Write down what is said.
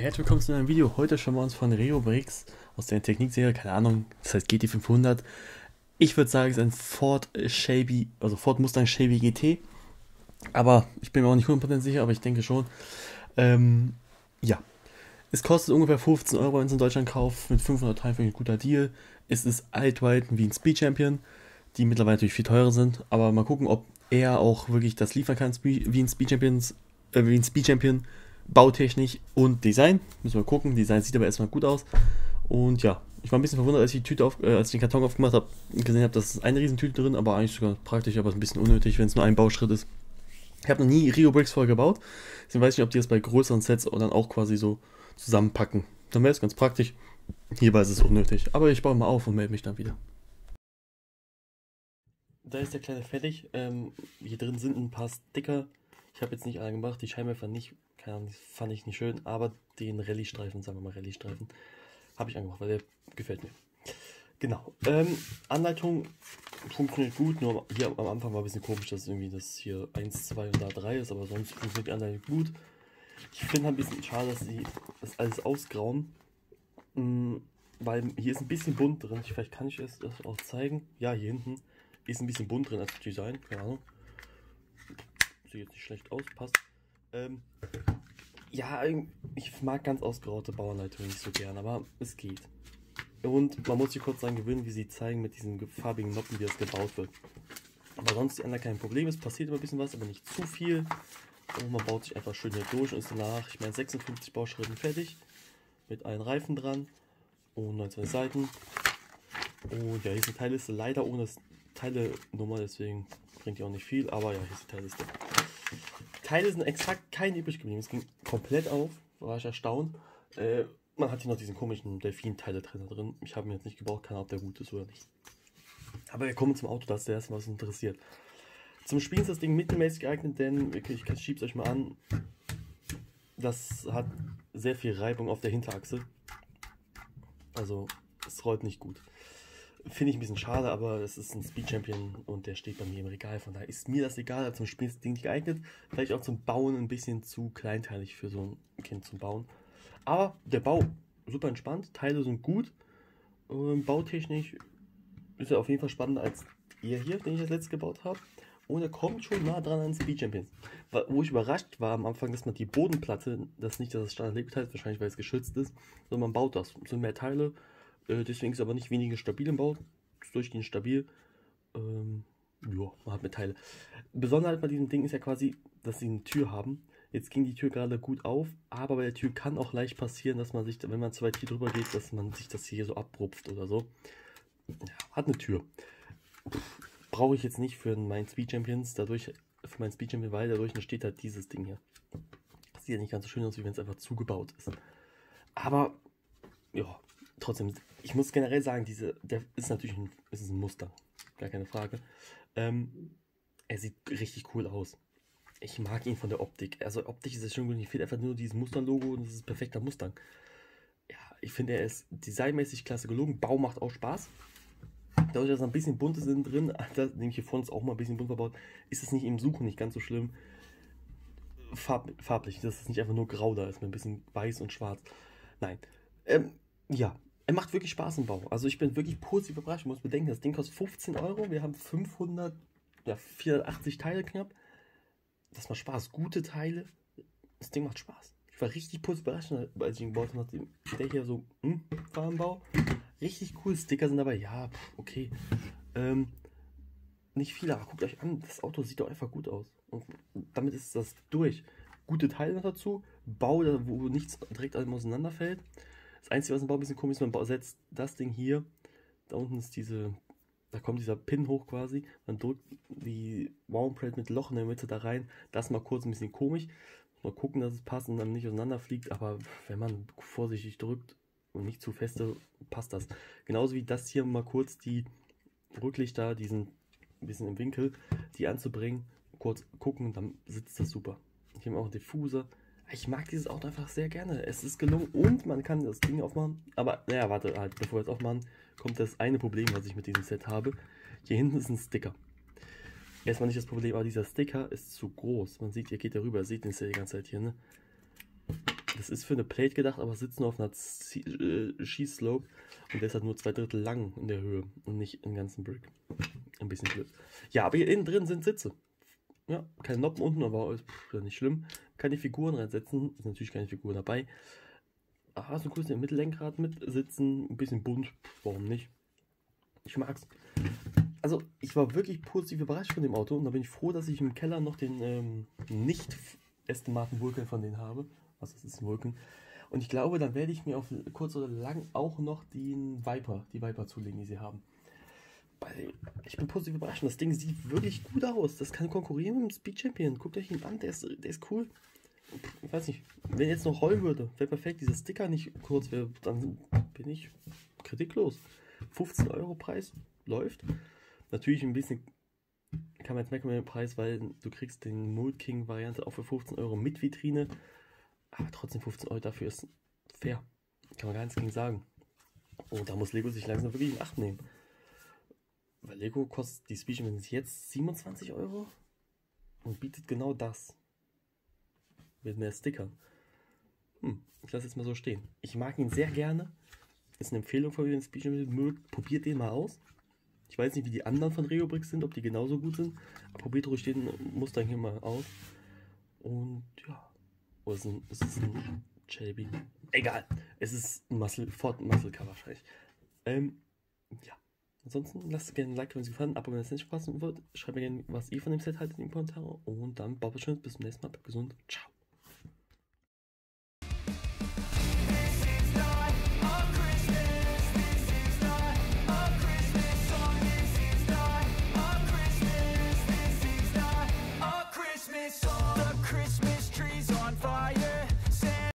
Herzlich willkommen zu einem Video. Heute schauen wir uns von Reo Bricks aus der Technikserie, keine Ahnung, das heißt GT500. Ich würde sagen, es ist ein Ford Shelby, also Ford Mustang Shelby GT. Aber ich bin mir auch nicht 100% sicher, aber ich denke schon. Ähm, ja. Es kostet ungefähr 15 Euro, wenn es in Deutschland kauft. Mit 500 Teilen finde ich ein guter Deal. Es ist altweit wie ein Speed Champion, die mittlerweile natürlich viel teurer sind. Aber mal gucken, ob er auch wirklich das liefern kann wie ein Speed Champions, äh, wie ein Speed Champion bautechnisch und Design. Müssen wir gucken. Design sieht aber erstmal gut aus. Und ja, ich war ein bisschen verwundert, als ich die Tüte auf, äh, als ich den Karton aufgemacht habe und gesehen habe, dass es eine Riesentüte drin, aber eigentlich sogar praktisch, aber ein bisschen unnötig, wenn es nur ein Bauschritt ist. Ich habe noch nie Rio Bricks vorher gebaut. Deswegen weiß ich nicht, ob die das bei größeren Sets dann auch quasi so zusammenpacken. Dann wäre es ganz praktisch. Hierbei ist es unnötig. Aber ich baue mal auf und melde mich dann wieder. Da ist der kleine fertig. Ähm, hier drin sind ein paar Sticker. Ich habe jetzt nicht alle gemacht. Die Scheinwerfer nicht keine Ahnung, fand ich nicht schön, aber den Rallye-Streifen, sagen wir mal Rallye-Streifen, habe ich angemacht, weil der gefällt mir. Genau. Ähm, Anleitung funktioniert gut, nur hier am Anfang war ein bisschen komisch, dass irgendwie das hier 1, 2 und da 3 ist, aber sonst funktioniert die Anleitung gut. Ich finde halt ein bisschen schade, dass sie das alles ausgrauen, mh, mm, weil hier ist ein bisschen bunt drin. Vielleicht kann ich es das auch zeigen. Ja, hier hinten ist ein bisschen bunt drin als Design, keine Ahnung. Sieht jetzt nicht schlecht aus, passt. Ähm, ja, ich mag ganz ausgeraute Bauanleitungen nicht so gern, aber es geht. Und man muss sich kurz daran gewöhnen, wie sie zeigen mit diesen farbigen Noppen, wie das gebaut wird. Aber sonst die kein Problem. Es passiert immer ein bisschen was, aber nicht zu viel. Und man baut sich einfach schön hier durch und ist danach, ich meine, 56 Bauschritten fertig. Mit allen Reifen dran und 19 Seiten. Und ja, hier ist eine Teilliste, leider ohne Teile-Nummer, deswegen bringt die auch nicht viel. Aber ja, hier ist die Teilliste. Teile sind exakt keine übrig geblieben. Es ging komplett auf. War ich erstaunt. Äh, man hat hier noch diesen komischen Delfin-Teile-Trenner drin. Ich habe ihn jetzt nicht gebraucht, keine Ahnung, ob der gut ist oder nicht. Aber wir kommen zum Auto, das ist der erste, was uns interessiert. Zum Spielen ist das Ding mittelmäßig geeignet, denn ich, ich schiebe es euch mal an. Das hat sehr viel Reibung auf der Hinterachse. Also, es rollt nicht gut. Finde ich ein bisschen schade, aber es ist ein Speed Champion und der steht bei mir im Regal. Von daher ist mir das egal. Zum Spielen ist das Ding nicht geeignet. Vielleicht auch zum Bauen ein bisschen zu kleinteilig für so ein Kind zum Bauen. Aber der Bau super entspannt. Teile sind gut. Ähm, bautechnisch ist er auf jeden Fall spannender als ihr hier, den ich als letztes gebaut habe. Und er kommt schon nah dran an Speed Champions. Wo ich überrascht war am Anfang, dass man die Bodenplatte, das nicht das Standard Lebteil ist, wahrscheinlich weil es geschützt ist, sondern man baut das. Es sind mehr Teile, äh, deswegen ist aber nicht weniger stabil im Bau. Ist durchgehend stabil. Ähm, ja, man hat Teile. Besonderheit bei diesem Ding ist ja quasi, dass sie eine Tür haben. Jetzt ging die Tür gerade gut auf, aber bei der Tür kann auch leicht passieren, dass man sich, wenn man zu weit hier drüber geht, dass man sich das hier so abrupft oder so. Ja, hat eine Tür. Brauche ich jetzt nicht für meinen Speed Champions, dadurch, für meinen Speed Champion, weil dadurch entsteht halt dieses Ding hier. Das sieht ja nicht ganz so schön aus, wie wenn es einfach zugebaut ist. Aber, trotzdem, ich muss generell sagen, diese, der ist natürlich ein, ist ein Muster, gar keine Frage. Ähm, er sieht richtig cool aus. Ich mag ihn von der Optik. Also optisch ist es schon gut. Ich finde einfach nur dieses Mustang-Logo und das ist perfekter Mustang. Ja, ich finde, er ist designmäßig klasse gelungen. Bau macht auch Spaß. Dadurch, dass ein bisschen bunte sind drin, nehme ich hier vorne auch mal ein bisschen bunt verbaut, ist es nicht im Suchen nicht ganz so schlimm. Farb, farblich, das ist nicht einfach nur grau da, ist mir ein bisschen weiß und schwarz. Nein. Ähm, ja, er macht wirklich Spaß im Bau. Also ich bin wirklich positiv überrascht. Ich muss bedenken, das Ding kostet 15 Euro. Wir haben 500, ja 480 Teile knapp. Das macht Spaß. Gute Teile. Das Ding macht Spaß. Ich war richtig positiv überrascht, als ich ihn gebaut habe. Der hier so, hm, Farbenbau. Richtig cool. Sticker sind aber, ja, okay. Ähm, nicht viele, aber guckt euch an. Das Auto sieht doch einfach gut aus. Und damit ist das durch. Gute Teile noch dazu. Bau, wo nichts direkt auseinanderfällt. Das Einzige, was im Bau ein bisschen komisch ist, man setzt das Ding hier, da unten ist diese, da kommt dieser Pin hoch quasi, man drückt die Mountplate mit Loch in der Mitte da rein, das mal kurz ein bisschen komisch, mal gucken, dass es passt und dann nicht auseinanderfliegt, aber wenn man vorsichtig drückt und nicht zu feste, passt das. Genauso wie das hier mal kurz die Rücklichter, diesen ein bisschen im Winkel, die anzubringen, kurz gucken, dann sitzt das super. Ich habe auch einen Diffuser, ich mag dieses Auto einfach sehr gerne. Es ist gelungen und man kann das Ding aufmachen. Aber, naja, warte, halt, bevor wir es aufmachen, kommt das eine Problem, was ich mit diesem Set habe. Hier hinten ist ein Sticker. Erstmal nicht das Problem, aber dieser Sticker ist zu groß. Man sieht, ihr geht darüber, seht den Set die ganze Zeit hier, ne? Das ist für eine Plate gedacht, aber sitzt nur auf einer äh, Schießslope und der ist halt nur zwei Drittel lang in der Höhe und nicht im ganzen Brick. Ein bisschen blöd. Ja, aber hier innen drin sind Sitze. Ja, keine Noppen unten, aber ist nicht schlimm. Keine Figuren reinsetzen, ist natürlich keine Figur dabei. Ah, so kurz im Mittellenkrad mit sitzen, ein bisschen bunt, warum nicht? Ich mag's. Also, ich war wirklich positiv überrascht von dem Auto und da bin ich froh, dass ich im Keller noch den ähm, nicht Aston Martin Vulcan von denen habe. Was ist das, ein Vulcan? Und ich glaube, dann werde ich mir auf kurz oder lang auch noch den Viper, die Viper zulegen, die sie haben. Weil ich bin positiv überrascht. Das Ding sieht wirklich gut aus. Das kann konkurrieren mit dem Speed Champion. Guckt euch ihn an, der ist, der ist cool. Ich weiß nicht, wenn jetzt noch Heu würde, wäre perfekt, dieser Sticker nicht kurz wäre, dann bin ich kritiklos. 15 Euro Preis läuft. Natürlich ein bisschen kann man jetzt merken dem Preis, weil du kriegst den Mold King Variante auch für 15 Euro mit Vitrine. Aber trotzdem 15 Euro dafür ist fair. Kann man gar nichts gegen sagen. Und da muss Lego sich langsam wirklich in Acht nehmen. Weil Lego kostet die Speedman jetzt 27 Euro und bietet genau das. Mit mehr Stickern. Hm, ich lasse es mal so stehen. Ich mag ihn sehr gerne. Ist eine Empfehlung von mir, den Speedman mögt. Probiert den mal aus. Ich weiß nicht, wie die anderen von Reobrix sind, ob die genauso gut sind. Probiert ruhig den Mustang hier mal aus. Und ja. Oder ist, ein, es ein Shelby? Egal. Es ist ein Muscle, Ford Muscle Car wahrscheinlich. Ähm, ja. Ansonsten lasst gerne ein Like, wenn es gefallen hat. Aber wenn es nicht spaßen wird, schreibt mir gerne, was ihr von dem Set haltet in die Kommentare. Und dann, Baba schön, bis zum nächsten Mal. Bleibt gesund. Ciao.